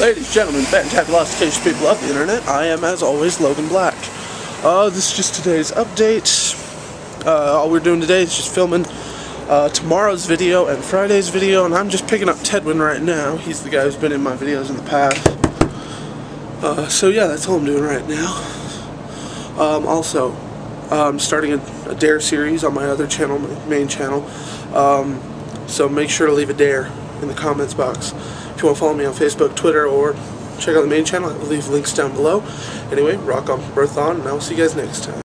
Ladies, gentlemen, fantabulous people of the internet, I am, as always, Logan Black. Uh, this is just today's update. Uh, all we're doing today is just filming uh, tomorrow's video and Friday's video, and I'm just picking up Tedwinn right now. He's the guy who's been in my videos in the past. Uh, so yeah, that's all I'm doing right now. Um, also, I'm starting a, a, Dare series on my other channel, my main channel. Um, so make sure to leave a Dare in the comments box. If you want to follow me on Facebook, Twitter, or check out the main channel, I'll leave links down below. Anyway, rock on, birth on, and I'll see you guys next time.